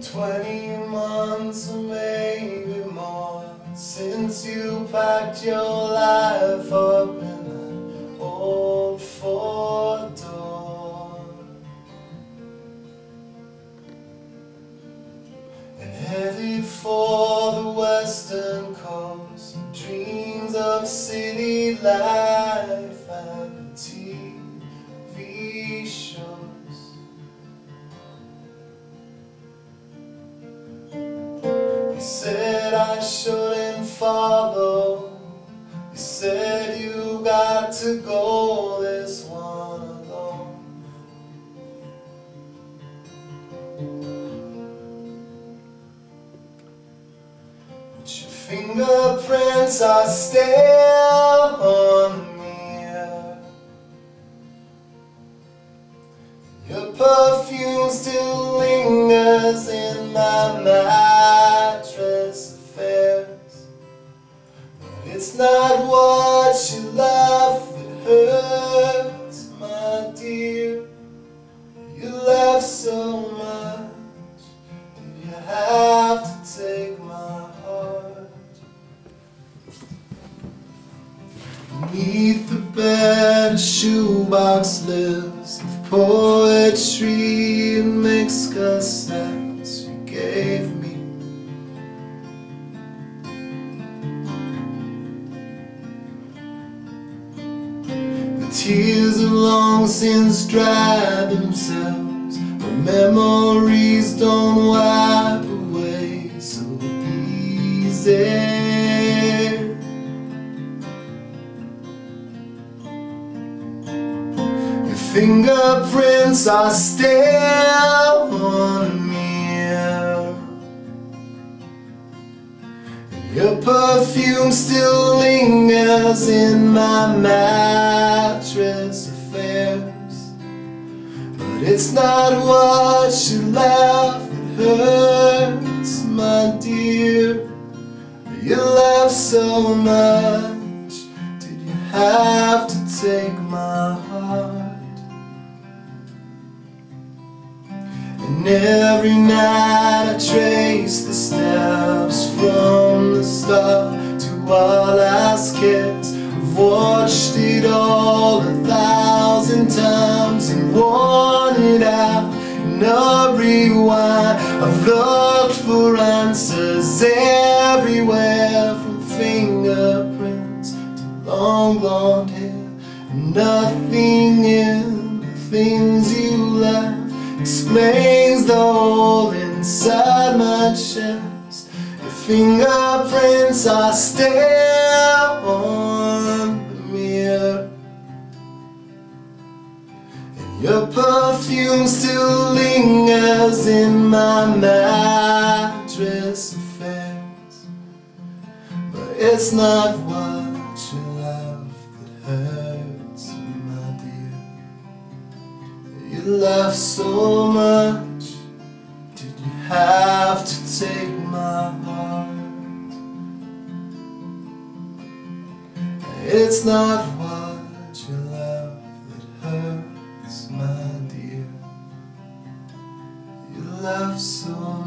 Twenty months or maybe more Since you packed your life up in that old Ford door. And headed for the western coast Dreams of city life and TV shows You said I shouldn't follow You said you got to go this one alone But your fingerprints are still on me. Your perfume still it's not what you love that hurts, my dear You left so much Did you have to take my heart? Beneath the bed a shoebox lives poetry and us cassettes tears have long since dried themselves. But memories don't wipe away so easy Your fingerprints are still on the mirror your perfume still lingers in my mattress affairs But it's not what you left that hurts, my dear You left so much Did you have to take my heart? And every night I trace the steps from the start to our last kiss. A thousand times and worn it out in rewind. I've looked for answers everywhere from fingerprints to long blonde hair. And nothing in the things you left explains the hole inside my chest. Your fingerprints are still your perfume still lingers in my mattress affairs. But it's not what you love that hurts, me my dear. You left so much Did you have to take my heart? It's not soul.